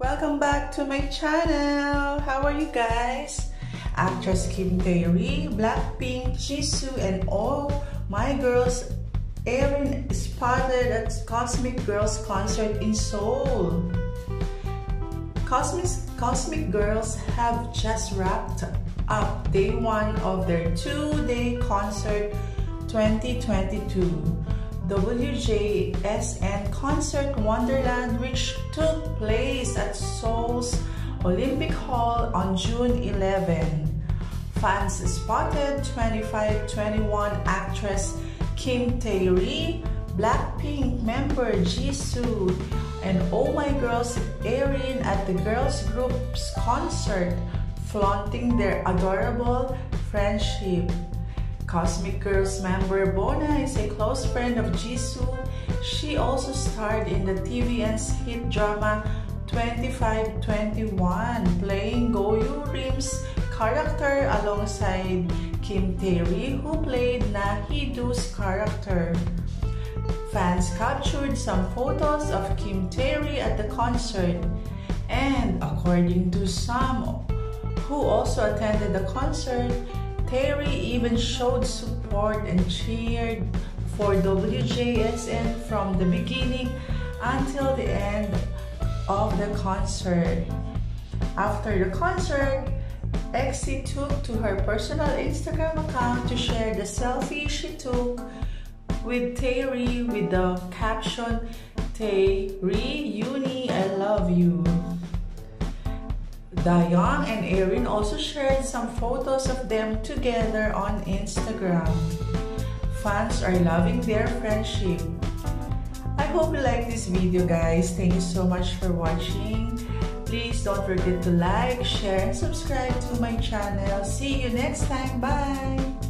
Welcome back to my channel. How are you guys? Actress Kim Tae-ri, Blackpink, Jisoo, and all my girls Arin spotted at Cosmic Girls concert in Seoul. Cosmic, Cosmic Girls have just wrapped up day one of their two-day concert 2022. WJSN Concert Wonderland which took place at Seoul's Olympic Hall on June 11. Fans spotted 25-21 actress Kim Tae-ri, Blackpink member Jisoo, and Oh My Girls Arin at the girls group's concert flaunting their adorable friendship. Cosmic Girls member Bona is a close friend of Jisoo. She also starred in the TVN's hit drama 2521, playing Go Rim's character alongside Kim Tae-ri, who played Na Hee-doo's character. Fans captured some photos of Kim Tae-ri at the concert, and according to some who also attended the concert, Tae-ri even showed support and cheered for WJSN from the beginning until the end of the concert. After the concert, Exy took to her personal Instagram account to share the selfie she took with Tae-ri with the caption, Tae-ri, unnie, I love you. Dayong and Erin also shared some photos of them together on Instagram. Fans are loving their friendship. I hope you like this video guys. Thank you so much for watching. Please don't forget to like, share, and subscribe to my channel. See you next time. Bye!